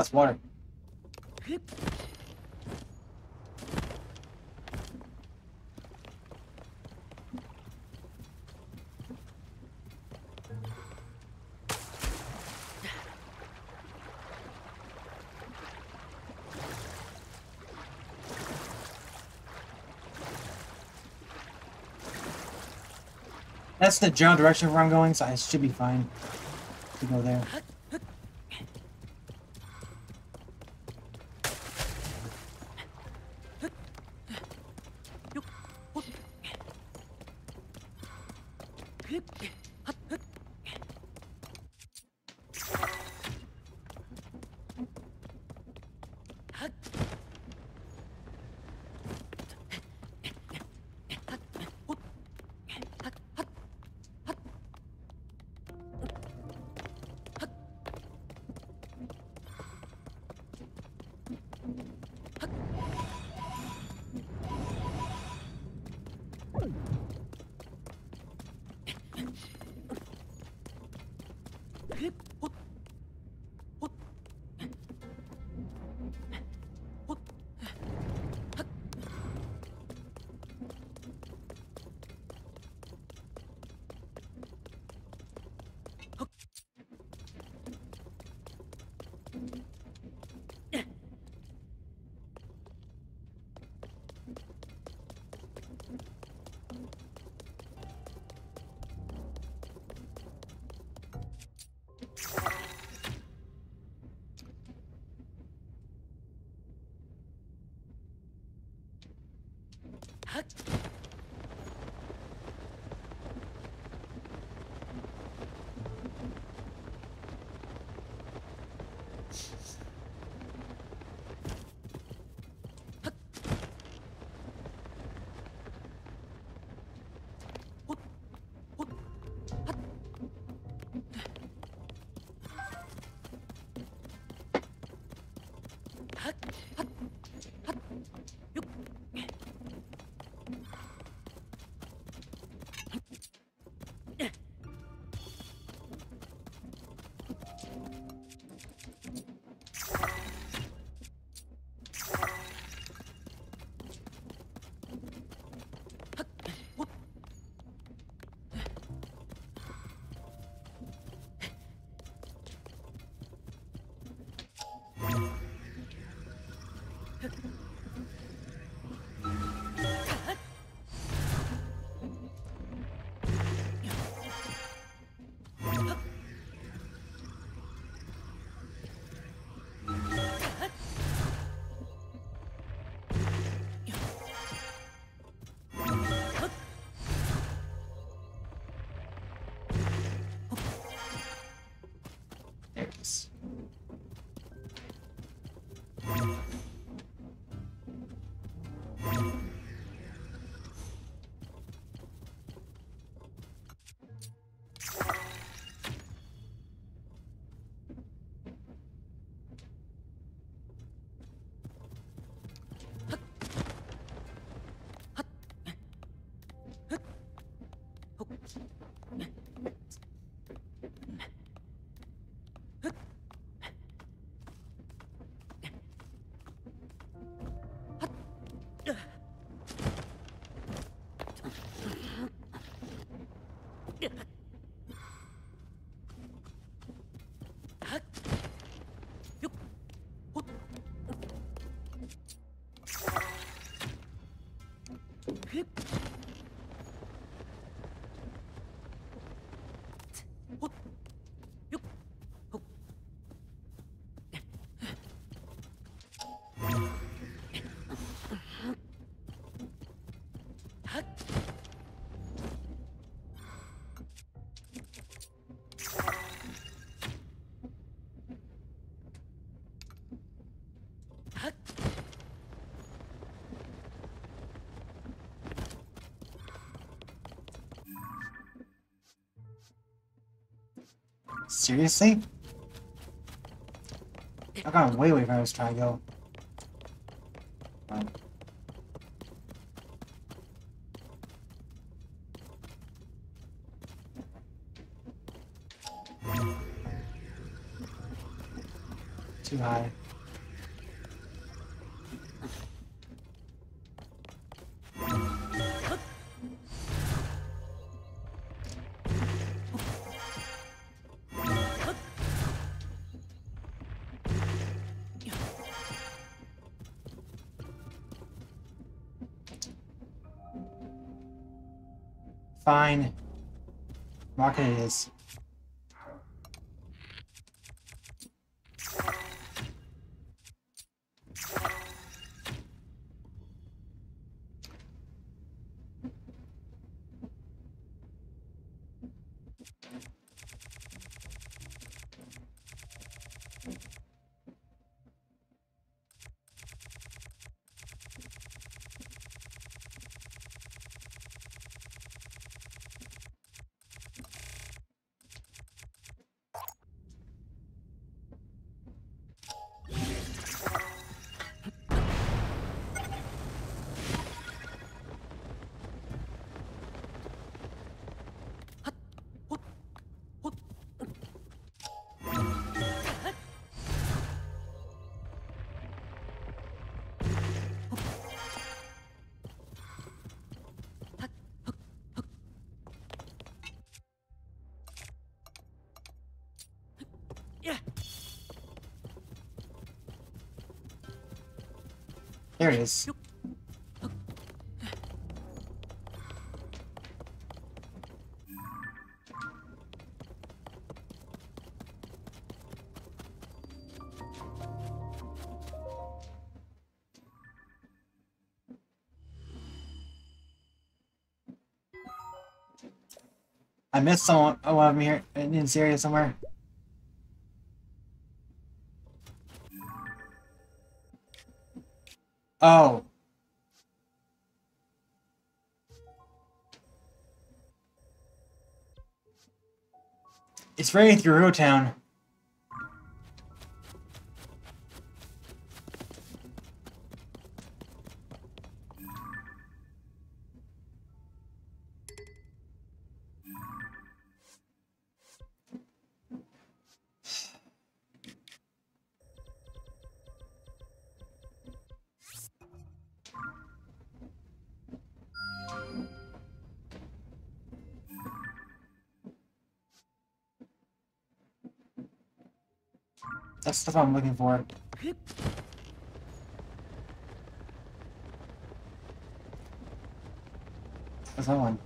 it's water. That's the general direction where I'm going, so I should be fine to go. There Yeah. Seriously? I got way from where I was trying to go. Fine. Rocket is. There it is. I missed someone. Oh, I'm here in this area somewhere. Oh. It's running through Town. That's the stuff I'm looking for. There's that one.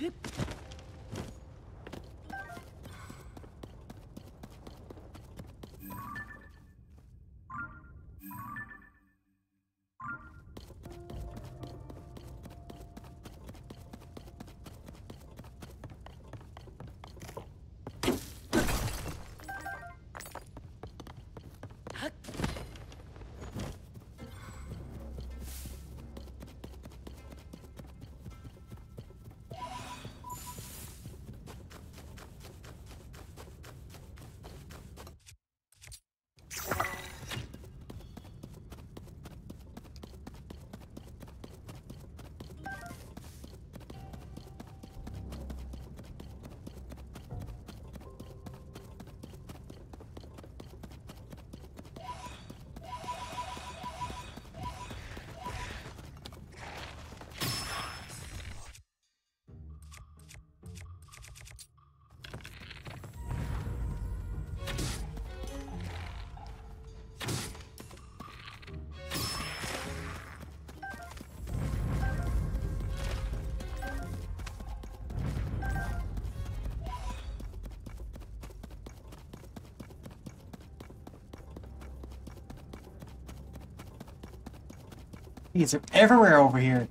Hip. These are everywhere over here.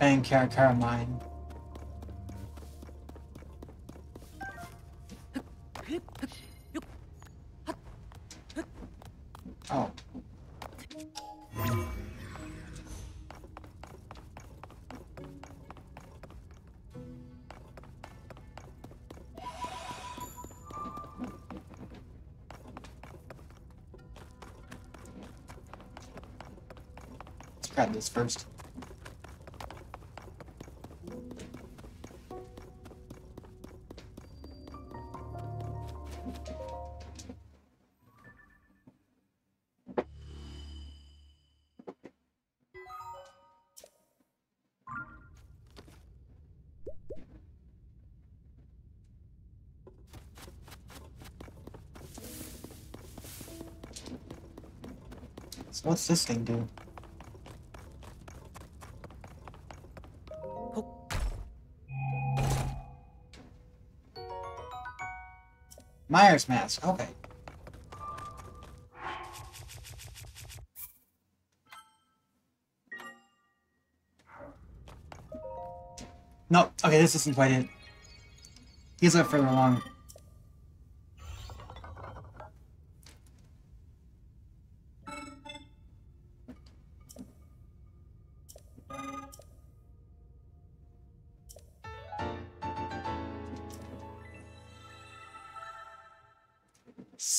And Kara Kara Mine. Grab this first. So what's this thing do? Miner's mask, okay. No, okay, this isn't quite it. He's a little further along.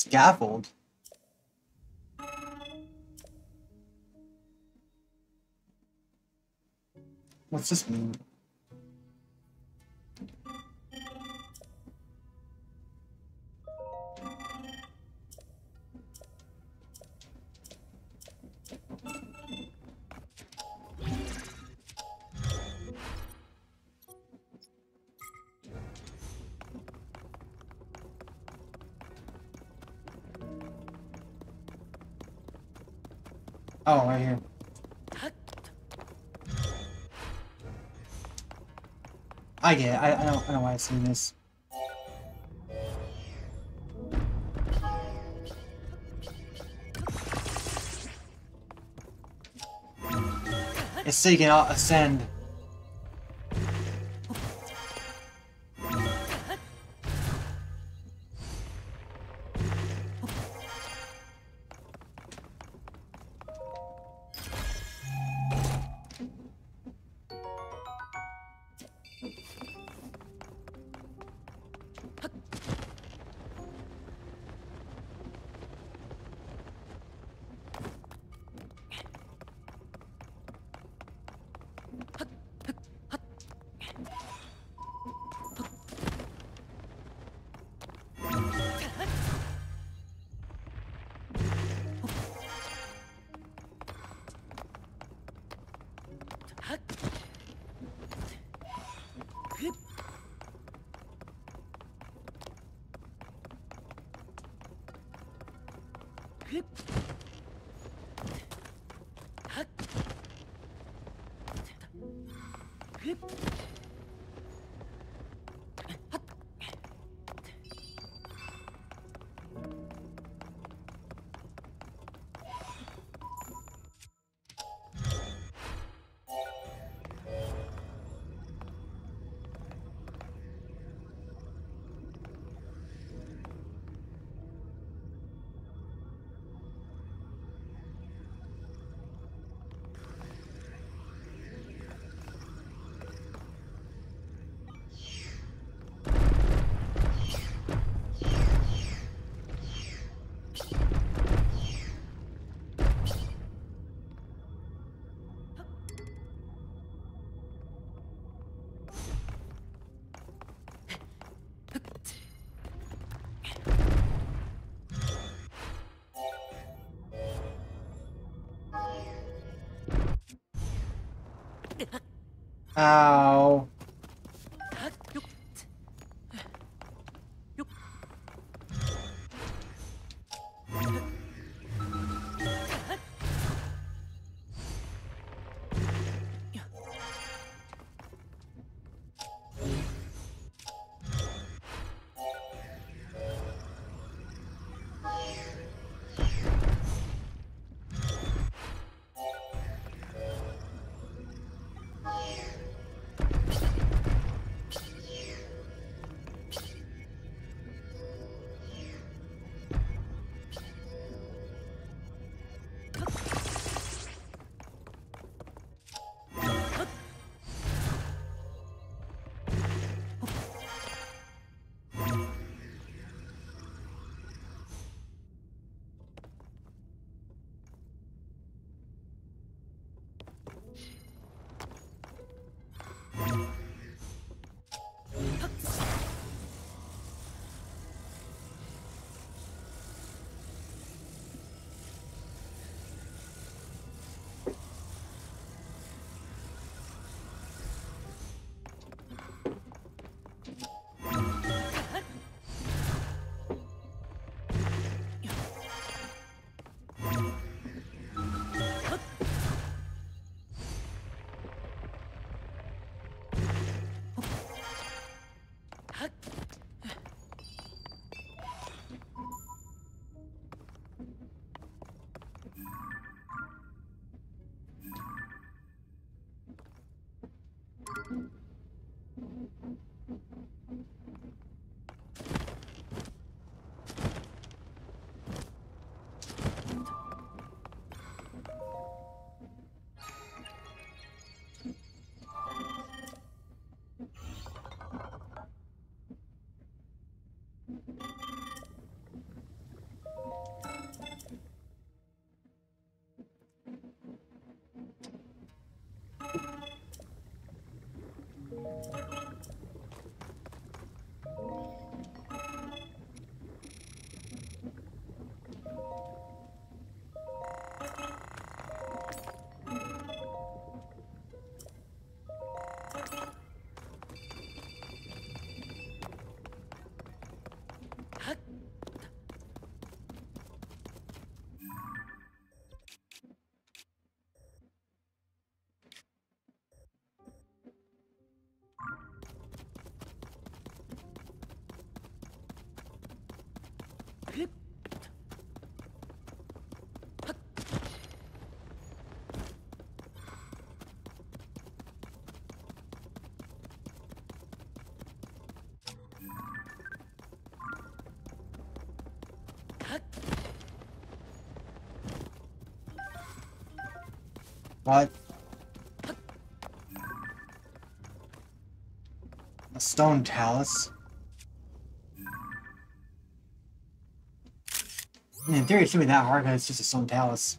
Scaffold? What's this mean? Oh, right here. I get it. I, I know I know why I've seen this. It's so you can 흡! Ow. What? A stone talus. In theory, it shouldn't be that hard but it's just a stone talus.